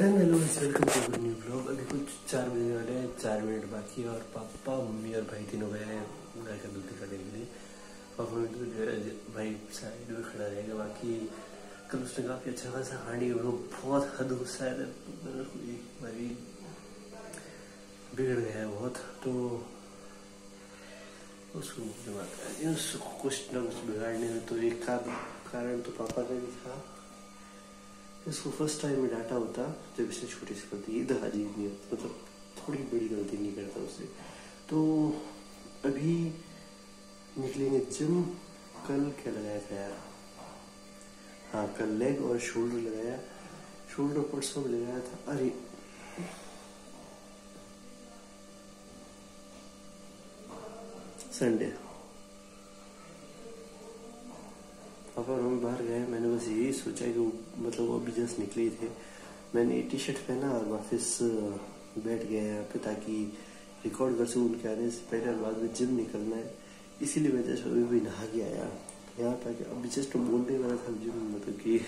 Ten hello welcome to good new blog अभी कुछ चार बजे वाले हैं चार मिनट बाकी और पापा मम्मी और भाई तीनों गए हैं गाय का दूध दिखाने के लिए पापा में तो भाई साइड में खड़ा रहेगा बाकी कल उसने काफ़ी अच्छा खासा हांडी वो बहुत हद गुस्सा है भाई बिगड़ गया है बहुत तो उसको उसको कुछ ना कुछ बिगाड़ने में तो एक कारण तो पापा का भी था इसको फ़र्स्ट टाइम में डाटा होता, जब इसने छोटी सी गलती इधर अजीब नहीं होती मतलब थोड़ी बड़ी गलती नहीं करता उससे तो अभी निकलेंगे जिम कल क्या लगाया था यार? हाँ कल लेग और शोल्डर लगाया। शोल्डर पर सब लगाया था। अरे संडे और हम बाहर गए, मैंने बस यही सोचा कि मतलब वो अभी जस्ट निकले थे। मैंने टी शर्ट पहना और वापस बैठ गया यहाँ पे ताकि रिकॉर्ड कर सकूँ उनके आने से पहले बाद में जिम निकलना है। इसीलिए मैं जस्ट अभी भी नहा के आया। यहाँ पे आके अभी जस्ट बोलने वाला था जिम मतलब कि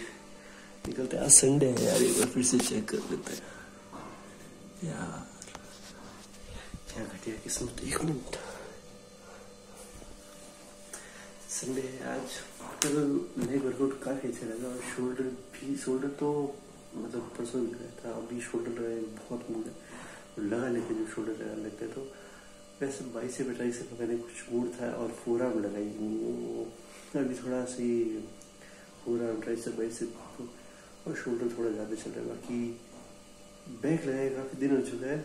निकलते आज संडे है यार, एक बार फिर से चेक कर लेते हैं। यार, क्या घटिया किस्मत, एक मिनट। संडे आज कल लेग वर्कआउट काफ़ी अच्छा लगा और शोल्डर भी शोल्डर तो मतलब परसों भी लगाया था। अभी शोल्डर लगाए बहुत मूड है। लगा लेते जब शोल्डर लगा लेते तो। वैसे बाईस से बटाई से पकड़ने कुछ मूड था और फोर आर्म लगाई। अभी थोड़ा सी फोर आर्म ट्राई से। बाईस से और शोल्डर थोड़ा ज़्यादा चल रहा है। बाकी बैक लगाए काफ़ी दिन हो चुका है।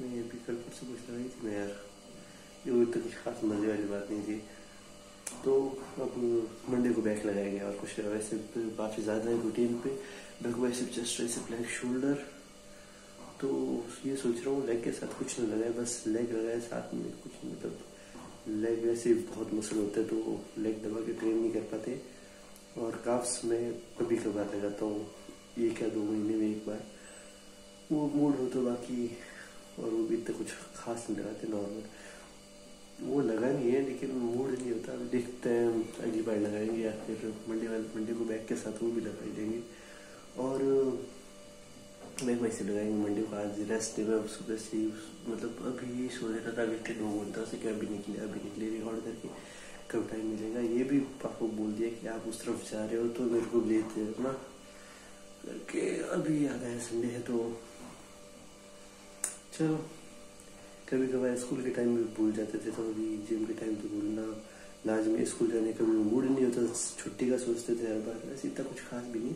मैं अभी कल परसों कुछ लगाई थी, मैं यार तो कुछ खास मज़े वाली बात नहीं थी। तो अब मंडे को बैक लगाया गया और कुछ वैसे काफ़ी ज़्यादा है रूटीन पे। बैक वैसे चेस्ट वैसे ब्लैक शोल्डर तो ये सोच रहा हूँ लेग के साथ कुछ नहीं लगाया बस लेग लगाया साथ में कुछ मतलब लेग वैसे बहुत मसल होता है तो लेग दबा के ट्रेन नहीं कर पाते। और काफ्स में कभी कभार लगाता हूँ एक या दो महीने में एक बार। वो मूड हो तो बाकी, और वो भी इतना कुछ खास नहीं लगाते नॉर्मल वो लगा नहीं है, लेकिन देखते हैं, अगली बार लगाएँगे या फिर मंडे वाले, मंडे को बैग के साथ वो भी लगा देंगे और बैग वैसे लगाएँगे, मंडे को आज रेस्ट में, सुबह से मतलब अभी सो रहा था अभी नौ घंटा से क्या अभी निकले अभी निकले रिकॉर्ड करके कब टाइम मिलेगा। ये भी पापा को बोल दिया कि आप उस तरफ़ जा रहे हो तो मेरे को लेते ना। करके अभी आ गया संडे है तो। चलो कभी कभार स्कूल के टाइम में भूल जाते थे तो अभी जिम के टाइम तो भूलना। लाजमी स्कूल जाने का भी मूड नहीं होता, छुट्टी का सोचते थे हर बार। ऐसे इतना कुछ खास भी नहीं।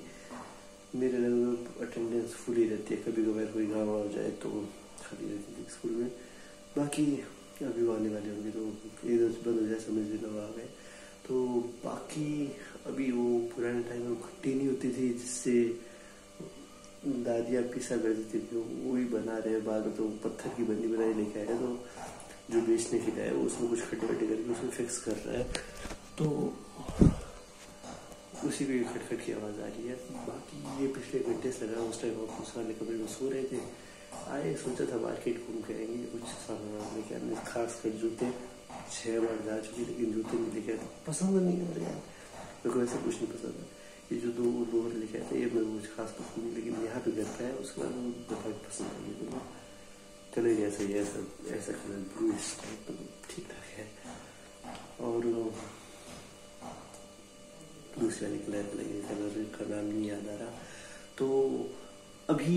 मेरे लगभग अटेंडेंस फुल ही रहती है। कभी कभार कोई गाँव आ जाए तो खाली रहती थी स्कूल में। बाकी अभी आने वाले होंगे तो एक बंद हो जाए समझ लेना आ गए तो बाकी अभी वो पुराने टाइम में खट्टी नहीं होती थी, जिससे दादियाँ पिसा करती थी वो वही बना रहे हैं बाद में तो पत्थर की बंदी बनाई लेके आए तो जो बेचने के लिए वो उसमें कुछ खट्टे करके उसमें फिक्स कर रहा है। तो उसी की खटखट की आवाज़ आ रही है। बाकी ये पिछले घंटे से लगा, उस टाइम ऑफ़िस वाले कमरे में सो रहे थे। आए, सोचा था मार्केट घूम के आएँगे, कुछ सामान लेके आने खास कर जूते। छह बार जा चुकी, लेकिन जूते नहीं लेके आए पसंद नहीं है मेरे यार मेरे को ऐसा कुछ नहीं पसंद है। ये जो दो लोअर लिखे थे, ये मेरे को कुछ खास पसंद नहीं लेकिन यहाँ पे घर है उसके बाद पसंद आई तो चले गया ऐसा ऐसा ऐसा कलर ब्लू टाइप तो ठीक ठाक है। और दूसरे वाली कलर लगे कलर का नाम नहीं याद आ रहा। तो अभी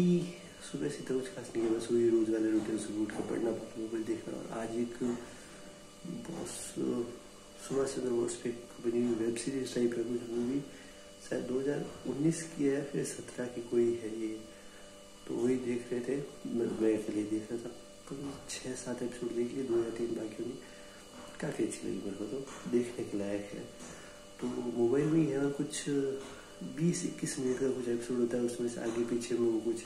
सुबह से तो कुछ खास नहीं है बस वही रोज वाले रूटीन सुबह उठ कर पढ़ना मोबाइल देखना। और आज एक बॉस सुबह से तो पे बनी हुई वेब सीरीज़ टाइप है, कुछ मूवी शायद 2019 की है फिर सत्रह की कोई है ये। तो वही देख रहे थे, मैं के लिए देख रहा था। तो छः सात एपिसोड देख लिए, दो या तीन बाकी होंगे। काफ़ी अच्छी लगी मेरे को तो देखने के लायक है। तो मोबाइल में यहाँ कुछ, बीस इक्कीस मिनट का कुछ एपिसोड होता है, उसमें से आगे पीछे में वो कुछ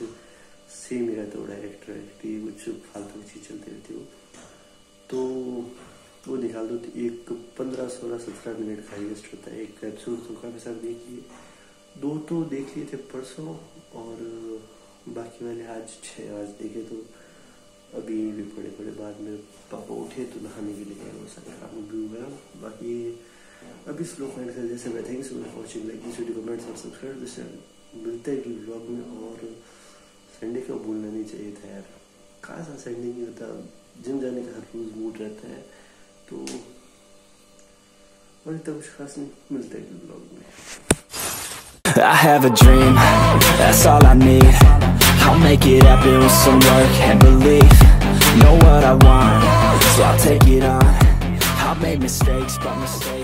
सेम ही रहता है डायरेक्टर कुछ फालतू चीज़ चलती रहती वो। तो वो निकाल दो तो एक पंद्रह, सोलह, सत्रह मिनट का हाइएस्ट होता है। एक एपिसोड तो काफ़ी सारे देखिए। दो तो देख लिए थे परसों, और बाकी वाले आज छः आज देखे तो अभी भी पड़े पड़े बाद में पापा उठे तो नहाने के लिए वो सारे काम भी हुआ बाकी अभी स्लो फाइंड कर जैसे मैं thank you watching like this video comments और सब्सक्राइब जैसे मिलते हैं ब्लॉग में और संडे खास असर नहीं होता जिम जाने का हर रोज मूड रहता है। तो और इतना कुछ खास नहीं मिलता है ब्लॉग में। I have a dream, that's all I need. make it happen with some work and belief. Know what I want, so I'll take it on. I've made mistakes, but mistakes